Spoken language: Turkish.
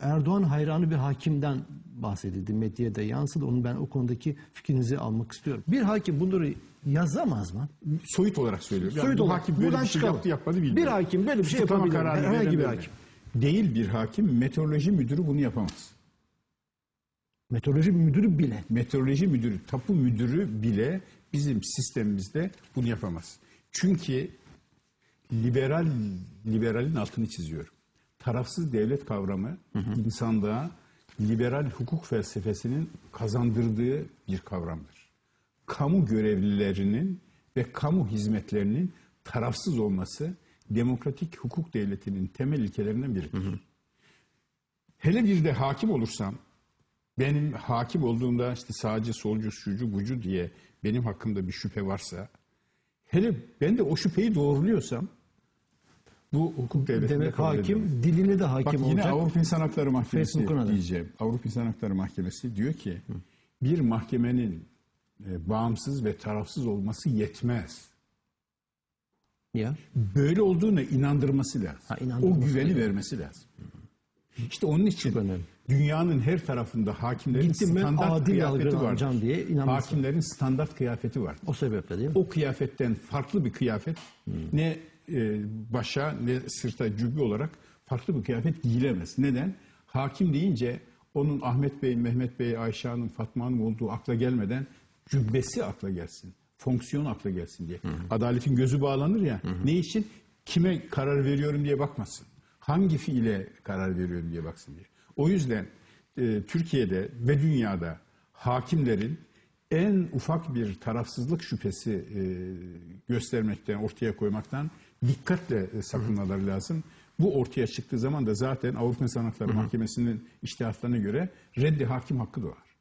Erdoğan hayranı bir hakimden bahsedildi. Medyada yansıdı. Onun ben o konudaki fikrinizi almak istiyorum. Bir hakim bunları yazamaz mı? Soyut olarak söylüyorum. Soyut bu olarak. hakim böyle Buradan bir şey çıkalım. yaptı yapmadı bilmiyorum. Bir hakim böyle bir şey Tutuklama yapabilir. kararı Herhangi bir hakim. Değil bir hakim, meteoroloji müdürü bunu yapamaz. Meteoroloji müdürü bile. Meteoroloji müdürü, tapu müdürü bile bizim sistemimizde bunu yapamaz. Çünkü liberal liberalin altını çiziyorum. Tarafsız devlet kavramı insanlığa liberal hukuk felsefesinin kazandırdığı bir kavramdır. Kamu görevlilerinin ve kamu hizmetlerinin tarafsız olması demokratik hukuk devletinin temel ilkelerinden biridir. Hele bir de hakim olursam benim hakim olduğumda işte sağcı, solcu, şucu, bucu diye benim hakkımda bir şüphe varsa hele ben de o şüpheyi doğruluyorsam bu hukuk devletinde Demek kabul hakim edilemez. diline de Bak hakim yine olacak. Avrupa İnsan Hakları Mahkemesi diyeceğim. Avrupa İnsan Hakları Mahkemesi diyor ki bir mahkemenin e, bağımsız ve tarafsız olması yetmez. Ya. Böyle olduğuna inandırması lazım. Ha, inandırması o güveni lazım. vermesi lazım. İşte onun için Çok önemli. dünyanın her tarafında hakimlerin Gittim standart adil kıyafeti vardır. diye inanması. Hakimlerin standart kıyafeti var. O sebeple değil mi? O kıyafetten farklı bir kıyafet ne e, başa ne sırta cübbe olarak farklı bir kıyafet giyilemez. Neden? Hakim deyince onun Ahmet Bey, Mehmet Bey, Ayşe Hanım, Fatma Hanım olduğu akla gelmeden cübbesi akla gelsin. Fonksiyon akla gelsin diye. Adaletin gözü bağlanır ya. Ne için? Kime karar veriyorum diye bakmasın. Hangi fiile karar veriyorum diye baksın diye. O yüzden e, Türkiye'de ve dünyada hakimlerin en ufak bir tarafsızlık şüphesi e, göstermekten, ortaya koymaktan dikkatle e, sakınmaları lazım. Bu ortaya çıktığı zaman da zaten Avrupa İnsan Hakları Mahkemesi'nin iştihatlarına göre reddi hakim hakkı doğar.